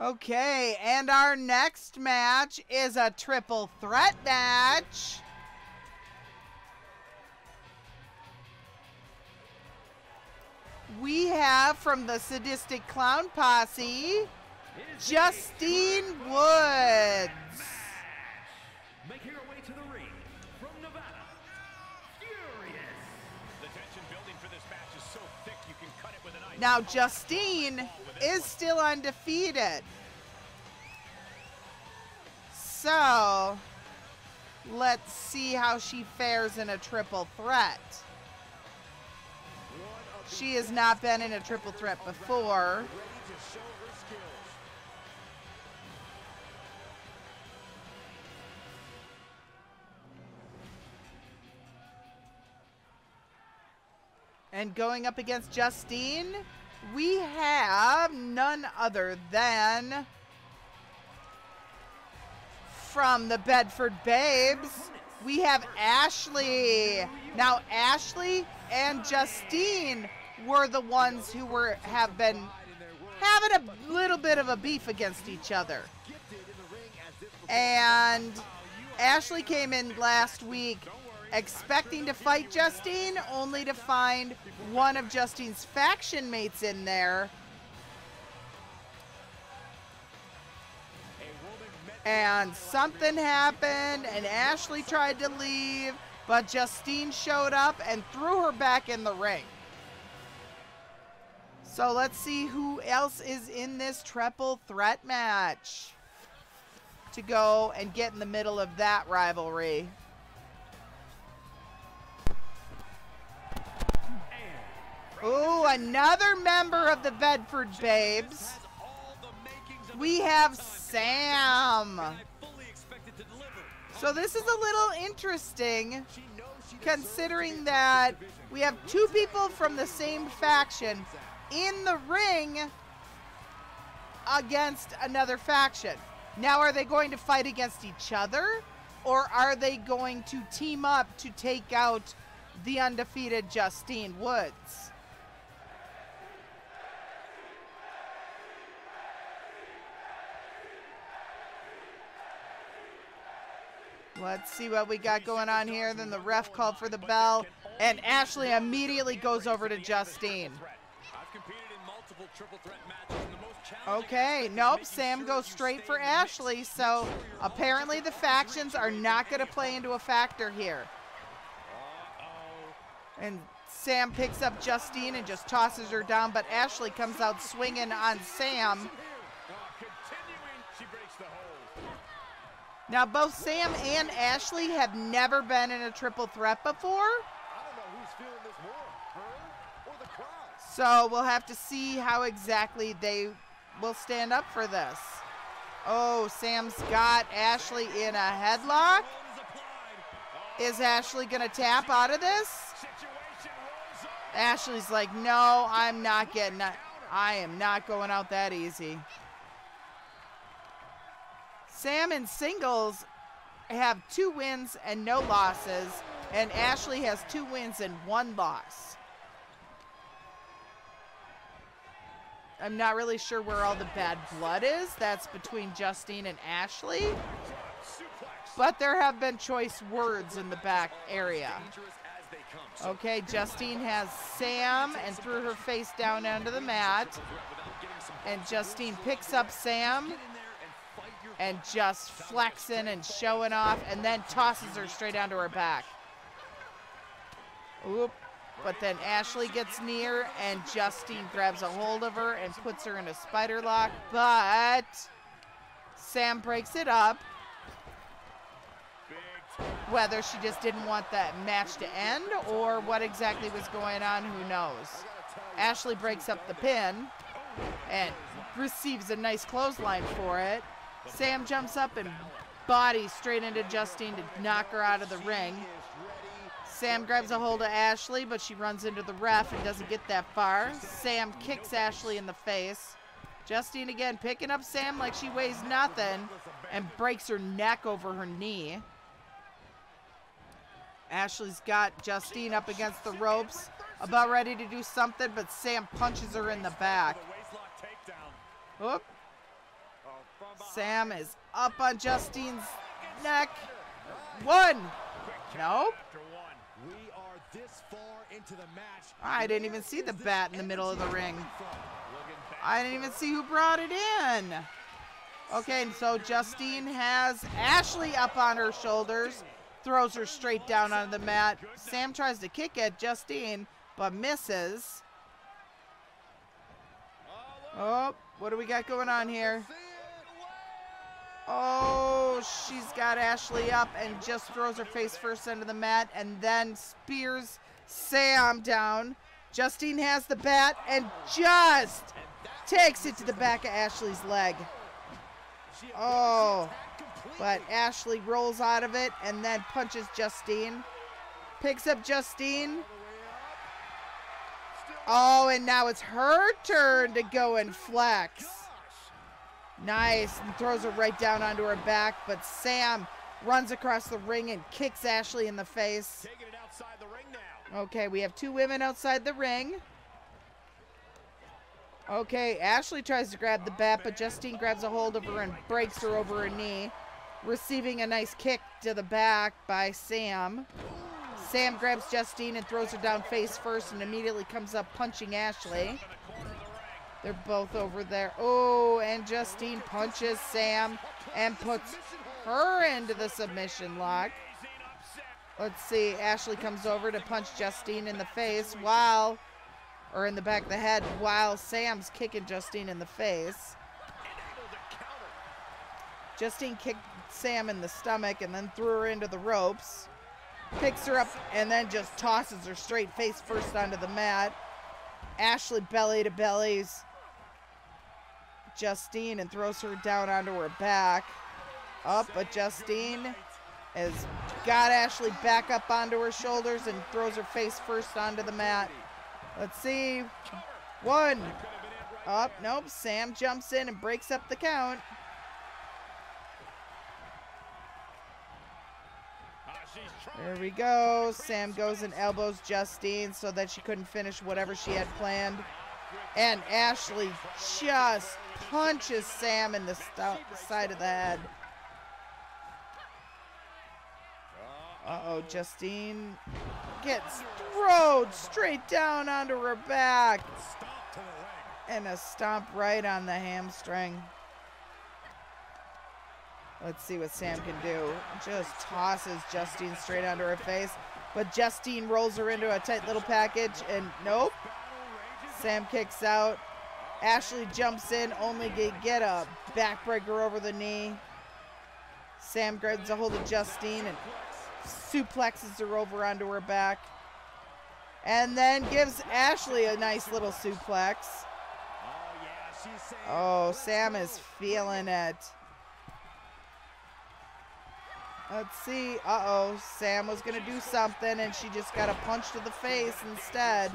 Okay, and our next match is a triple threat match. We have from the Sadistic Clown Posse, Justine Woods. Making her way to the ring from Nevada, Furious. The tension building for this match is so thick you can cut it with a knife. Now, Justine is still undefeated. So, let's see how she fares in a triple threat. She has not been in a triple threat before. And going up against Justine, we have none other than from the Bedford Babes, we have Ashley. Now Ashley and Justine were the ones who were have been having a little bit of a beef against each other. And Ashley came in last week expecting to fight Justine, only to find one of Justine's faction mates in there. And something happened, and Ashley tried to leave, but Justine showed up and threw her back in the ring. So let's see who else is in this triple threat match to go and get in the middle of that rivalry. Ooh, another member of the Bedford Babes. We have Sam. So this is a little interesting considering that we have two people from the same faction in the ring against another faction. Now, are they going to fight against each other or are they going to team up to take out the undefeated Justine Woods? Let's see what we got going on here. Then the ref called for the bell, and Ashley immediately goes over to Justine. Okay, nope, Sam goes straight for Ashley, so apparently the factions are not going to play into a factor here. And Sam picks up Justine and just tosses her down, but Ashley comes out swinging on Sam. continuing, she breaks the hold. Now, both Sam and Ashley have never been in a triple threat before, so we'll have to see how exactly they will stand up for this. Oh, Sam's got Ashley in a headlock. Is Ashley going to tap out of this? Ashley's like, no, I'm not getting. I am not going out that easy. Sam in singles have two wins and no losses, and Ashley has two wins and one loss. I'm not really sure where all the bad blood is. That's between Justine and Ashley. But there have been choice words in the back area. Okay, Justine has Sam and threw her face down onto the mat. And Justine picks up Sam and just flexing and showing off and then tosses her straight onto her back. Oop. But then Ashley gets near and Justine grabs a hold of her and puts her in a spider lock. But Sam breaks it up. Whether she just didn't want that match to end or what exactly was going on, who knows. Ashley breaks up the pin and receives a nice clothesline for it. Sam jumps up and bodies straight into Justine to knock her out of the ring. Sam grabs a hold of Ashley, but she runs into the ref and doesn't get that far. Sam kicks Ashley in the face. Justine again picking up Sam like she weighs nothing and breaks her neck over her knee. Ashley's got Justine up against the ropes, about ready to do something, but Sam punches her in the back. The waistlock takedown. Oop. Sam is up on Justine's neck. One. Nope. I didn't even see the bat in the middle of the ring. I didn't even see who brought it in. Okay, and so Justine has Ashley up on her shoulders, throws her straight down on the mat. Sam tries to kick at Justine, but misses. Oh, what do we got going on here? She's got Ashley up and just throws her face first into the mat and then spears Sam down. Justine has the bat and just takes it to the back of Ashley's leg. Oh, but Ashley rolls out of it and then punches Justine. Picks up Justine. Oh, and now it's her turn to go and flex. Nice. And throws her right down onto her back, but Sam runs across the ring and kicks Ashley in the face. Taking it outside the ring now. Okay, we have two women outside the ring. Okay, Ashley tries to grab the bat, but Justine grabs a hold of her and breaks her over her knee, receiving a nice kick to the back by Sam. Sam grabs Justine and throws her down face first and immediately comes up punching Ashley. They're both over there. Oh, and Justine punches Sam and puts her into the submission lock. Let's see. Ashley comes over to punch Justine in the face while, or in the back of the head, while Sam's kicking Justine in the face. Justine kicked Sam in the stomach and then threw her into the ropes. Picks her up and then just tosses her straight face first onto the mat. Ashley belly to bellies Justine and throws her down onto her back. Up, but Justine has got Ashley back up onto her shoulders and throws her face first onto the mat. Let's see. One. Up. Nope. Sam jumps in and breaks up the count. There we go. Sam goes and elbows Justine so that she couldn't finish whatever she had planned. And Ashley just punches Sam in the side of the head. Uh oh, Justine gets thrown straight down onto her back. And a stomp right on the hamstring. Let's see what Sam can do. Just tosses Justine straight onto her face. But Justine rolls her into a tight little package and nope. Sam kicks out. Ashley jumps in, only get a backbreaker over the knee. Sam grabs a hold of Justine and suplexes her over onto her back. And then gives Ashley a nice little suplex. Oh, yeah, she's. Oh, Sam is feeling it. Let's see. Uh-oh. Sam was going to do something, and she just got a punch to the face instead.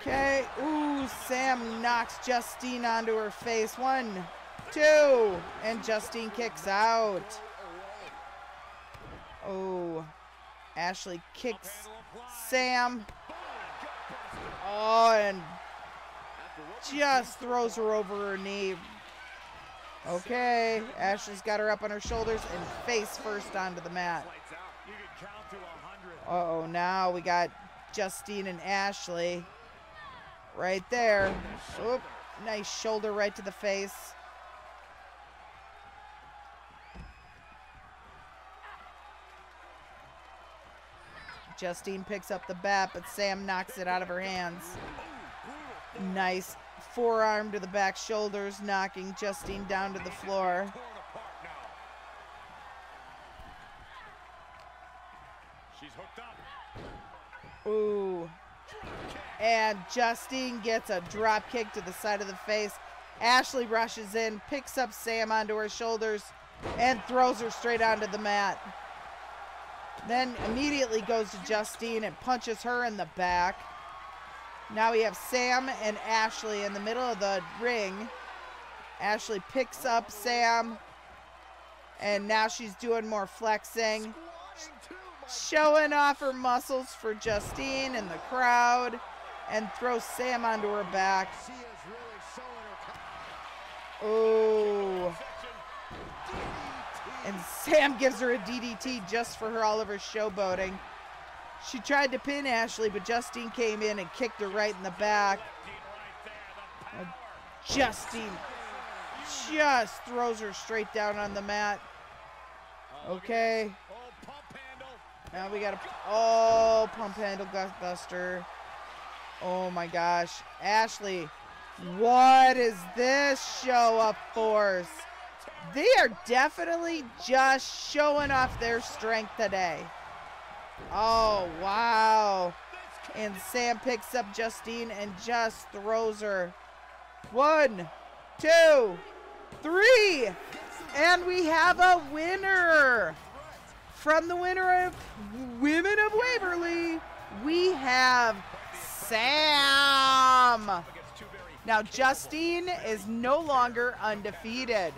Okay. Ooh, Sam knocks Justine onto her face. One, two, and Justine kicks out. Oh, Ashley kicks Sam. Oh, and just throws her over her knee. Okay, Ashley's got her up on her shoulders and face first onto the mat. Lights out. You can count to a hundred. Uh oh, now we got Justine and Ashley right there. Oop, nice shoulder right to the face. Justine picks up the bat, but Sam knocks it out of her hands. Nice forearm to the back shoulders, knocking Justine down to the floor. Torn apart now. She's hooked up. Ooh. And Justine gets a drop kick to the side of the face. Ashley rushes in, picks up Sam onto her shoulders, and throws her straight onto the mat. Then immediately goes to Justine and punches her in the back. Now we have Sam and Ashley in the middle of the ring. Ashley picks up Sam, and now she's doing more flexing showing off her muscles for Justine and the crowd and throws Sam onto her back. Oh. And Sam gives her a DDT just for her all of her showboating. She tried to pin Ashley, but Justine came in and kicked her right in the back. Uh, Justine just throws her straight down on the mat. Okay. Now we got a oh pump handle buster. Oh my gosh, Ashley, what is this show of force? They are definitely just showing off their strength today. Oh wow! And Sam picks up Justine and just throws her. One, two, three, and we have a winner. From the winner of Women of Waverly, we have Sam. Now, Justine is no longer undefeated.